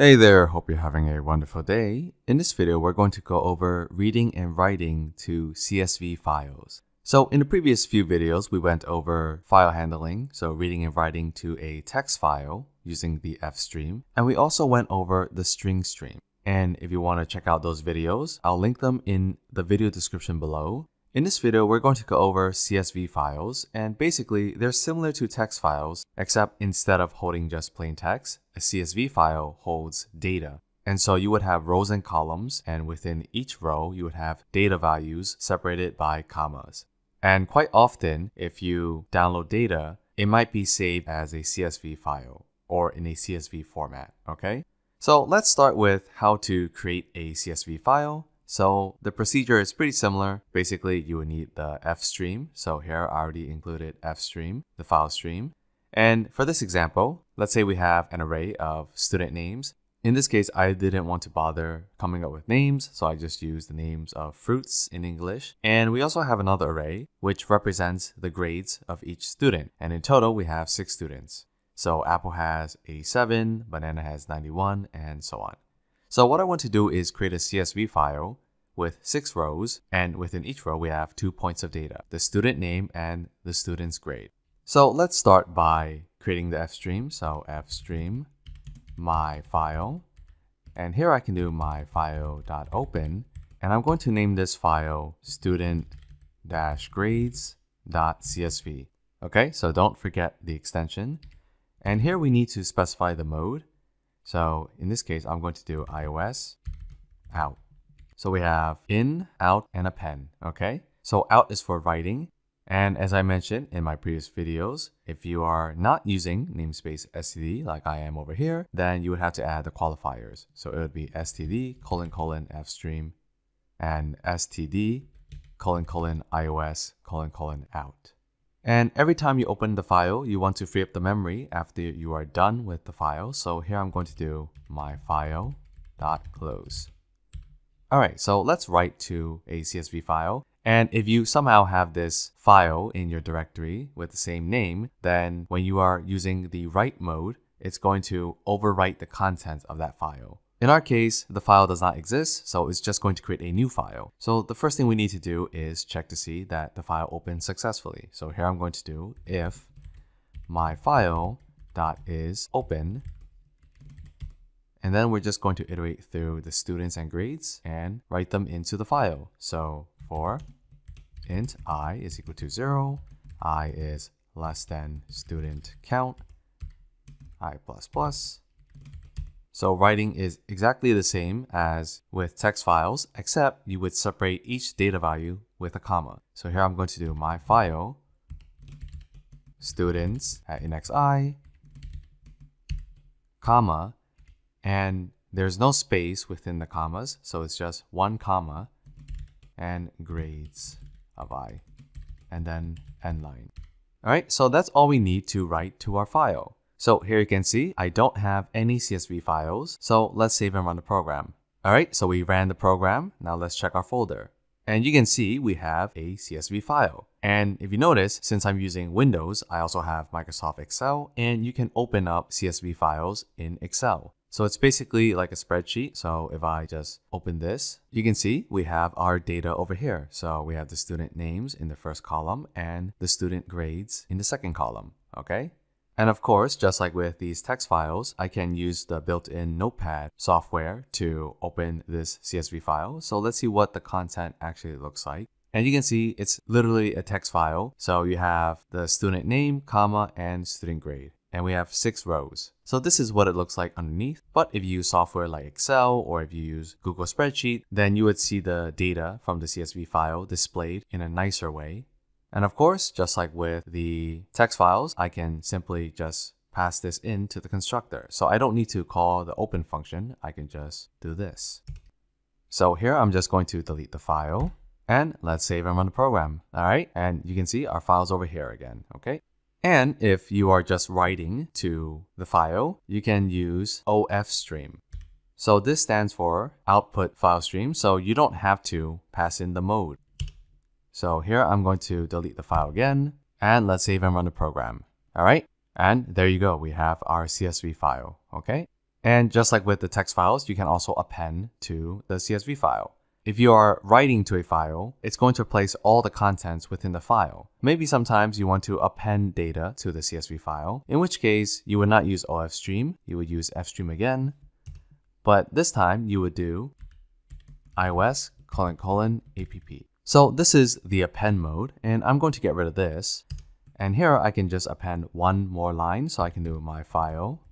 Hey there, hope you're having a wonderful day. In this video, we're going to go over reading and writing to CSV files. So in the previous few videos, we went over file handling, so reading and writing to a text file using the fstream, and we also went over the string stream. And if you want to check out those videos, I'll link them in the video description below. In this video, we're going to go over CSV files, and basically, they're similar to text files, except instead of holding just plain text, a CSV file holds data. And so you would have rows and columns, and within each row, you would have data values separated by commas. And quite often, if you download data, it might be saved as a CSV file or in a CSV format, okay? So let's start with how to create a CSV file so the procedure is pretty similar. Basically, you would need the F stream. So here I already included F stream, the file stream. And for this example, let's say we have an array of student names. In this case, I didn't want to bother coming up with names, so I just used the names of fruits in English. And we also have another array, which represents the grades of each student. And in total, we have six students. So Apple has 87, Banana has 91, and so on. So what I want to do is create a CSV file with six rows, and within each row we have two points of data, the student name and the student's grade. So let's start by creating the fstream. So fstream my file, and here I can do my file.open, and I'm going to name this file student-grades.csv. Okay, so don't forget the extension. And here we need to specify the mode. So in this case, I'm going to do ios out. So we have in, out, and a pen, okay? So out is for writing. And as I mentioned in my previous videos, if you are not using namespace std like I am over here, then you would have to add the qualifiers. So it would be std colon colon fstream and std colon colon ios colon colon out. And every time you open the file, you want to free up the memory after you are done with the file. So here I'm going to do my file dot close. All right, so let's write to a CSV file. And if you somehow have this file in your directory with the same name, then when you are using the write mode, it's going to overwrite the content of that file. In our case, the file does not exist, so it's just going to create a new file. So the first thing we need to do is check to see that the file opened successfully. So here I'm going to do if my file dot is open, and then we're just going to iterate through the students and grades and write them into the file. So for int i is equal to zero, i is less than student count, i plus plus, so writing is exactly the same as with text files, except you would separate each data value with a comma. So here I'm going to do my file, students at index i, comma, and there's no space within the commas, so it's just one comma and grades of i, and then end line. All right, so that's all we need to write to our file. So here you can see I don't have any CSV files. So let's save and run the program. All right, so we ran the program. Now let's check our folder. And you can see we have a CSV file. And if you notice, since I'm using Windows, I also have Microsoft Excel and you can open up CSV files in Excel. So it's basically like a spreadsheet. So if I just open this, you can see we have our data over here. So we have the student names in the first column and the student grades in the second column. Okay. And of course, just like with these text files, I can use the built-in Notepad software to open this CSV file. So let's see what the content actually looks like. And you can see it's literally a text file. So you have the student name, comma, and student grade. And we have six rows. So this is what it looks like underneath. But if you use software like Excel or if you use Google Spreadsheet, then you would see the data from the CSV file displayed in a nicer way. And of course, just like with the text files, I can simply just pass this into the constructor. So I don't need to call the open function. I can just do this. So here I'm just going to delete the file and let's save and run the program. All right. And you can see our file's over here again. Okay. And if you are just writing to the file, you can use OF stream. So this stands for output file stream. So you don't have to pass in the mode. So here I'm going to delete the file again and let's save and run the program. All right. And there you go. We have our CSV file. Okay. And just like with the text files, you can also append to the CSV file. If you are writing to a file, it's going to replace all the contents within the file. Maybe sometimes you want to append data to the CSV file, in which case you would not use ofstream, you would use fstream again. But this time you would do ios colon colon app. So this is the append mode, and I'm going to get rid of this. And here I can just append one more line, so I can do my file.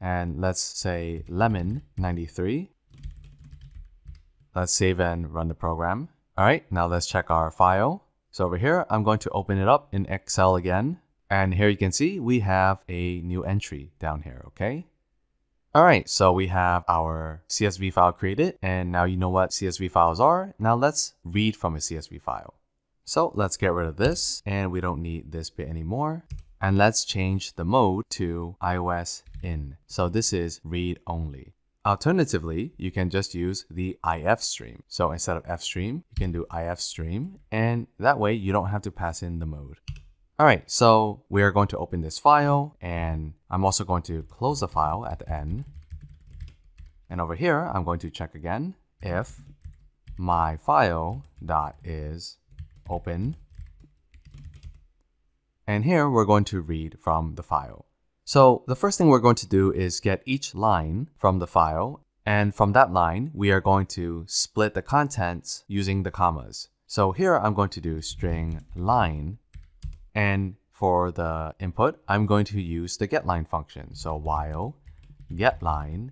And let's say lemon 93. Let's save and run the program. All right, now let's check our file. So over here, I'm going to open it up in Excel again. And here you can see we have a new entry down here, okay? All right, so we have our CSV file created, and now you know what CSV files are. Now let's read from a CSV file. So let's get rid of this, and we don't need this bit anymore. And let's change the mode to ios in. So this is read only. Alternatively, you can just use the IF stream. So instead of F stream, you can do IF stream, and that way you don't have to pass in the mode. All right, so we are going to open this file and I'm also going to close the file at the end. And over here, I'm going to check again if my file dot is open. And here we're going to read from the file. So the first thing we're going to do is get each line from the file. And from that line, we are going to split the contents using the commas. So here I'm going to do string line and for the input, I'm going to use the getLine function. So while getLine,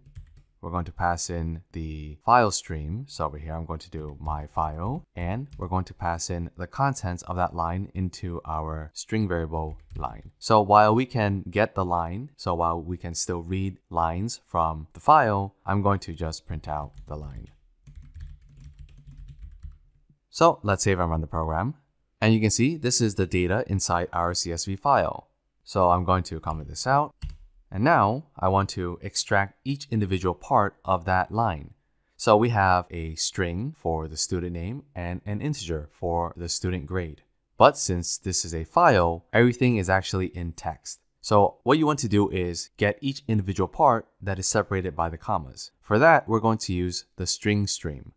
we're going to pass in the file stream. So over here, I'm going to do my file, and we're going to pass in the contents of that line into our string variable line. So while we can get the line, so while we can still read lines from the file, I'm going to just print out the line. So let's save and run the program. And you can see this is the data inside our CSV file. So I'm going to comment this out. And now I want to extract each individual part of that line. So we have a string for the student name and an integer for the student grade. But since this is a file, everything is actually in text. So what you want to do is get each individual part that is separated by the commas. For that, we're going to use the string stream.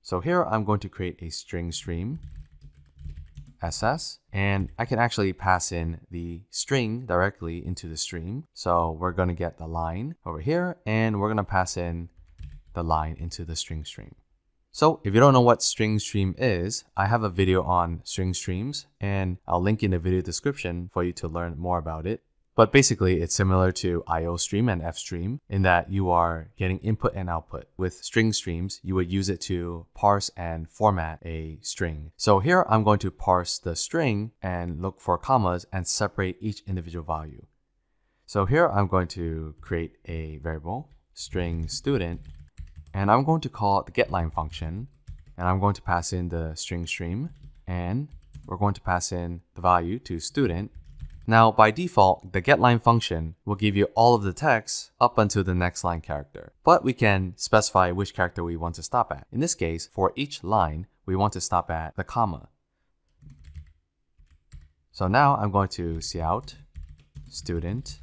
So here I'm going to create a string stream SS and I can actually pass in the string directly into the stream. So we're going to get the line over here and we're going to pass in the line into the string stream. So if you don't know what string stream is, I have a video on string streams and I'll link in the video description for you to learn more about it. But basically, it's similar to IO stream and F stream in that you are getting input and output. With string streams, you would use it to parse and format a string. So here I'm going to parse the string and look for commas and separate each individual value. So here I'm going to create a variable, string student, and I'm going to call the getLine function, and I'm going to pass in the string stream, and we're going to pass in the value to student, now, by default, the getLine function will give you all of the text up until the next line character. But we can specify which character we want to stop at. In this case, for each line, we want to stop at the comma. So now I'm going to cout student,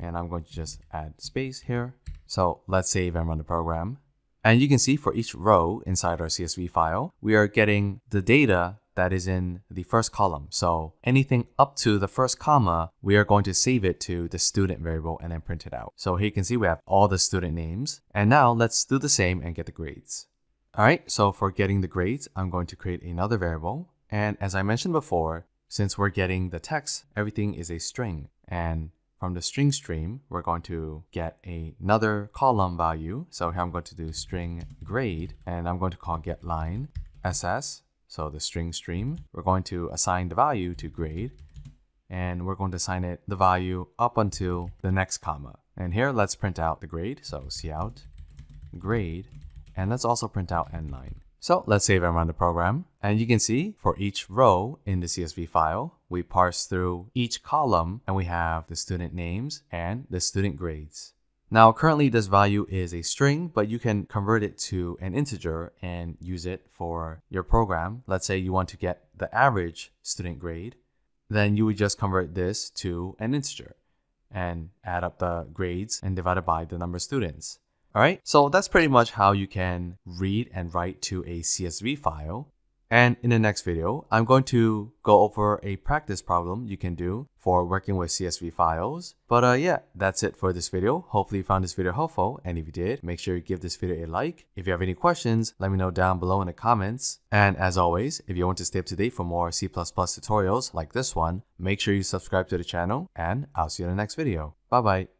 and I'm going to just add space here. So let's save and run the program. And you can see for each row inside our CSV file, we are getting the data that is in the first column. So anything up to the first comma, we are going to save it to the student variable and then print it out. So here you can see we have all the student names. And now let's do the same and get the grades. All right, so for getting the grades, I'm going to create another variable. And as I mentioned before, since we're getting the text, everything is a string. And from the string stream, we're going to get another column value. So here I'm going to do string grade, and I'm going to call get line ss so the string stream, we're going to assign the value to grade and we're going to assign it the value up until the next comma. And here let's print out the grade. So cout grade and let's also print out endline. So let's save and run the program. And you can see for each row in the CSV file, we parse through each column and we have the student names and the student grades. Now, currently this value is a string, but you can convert it to an integer and use it for your program. Let's say you want to get the average student grade, then you would just convert this to an integer. and add up the grades and divide it by the number of students. Alright, so that's pretty much how you can read and write to a CSV file. And in the next video, I'm going to go over a practice problem you can do for working with CSV files. But uh, yeah, that's it for this video. Hopefully you found this video helpful. And if you did, make sure you give this video a like. If you have any questions, let me know down below in the comments. And as always, if you want to stay up to date for more C++ tutorials like this one, make sure you subscribe to the channel and I'll see you in the next video. Bye bye.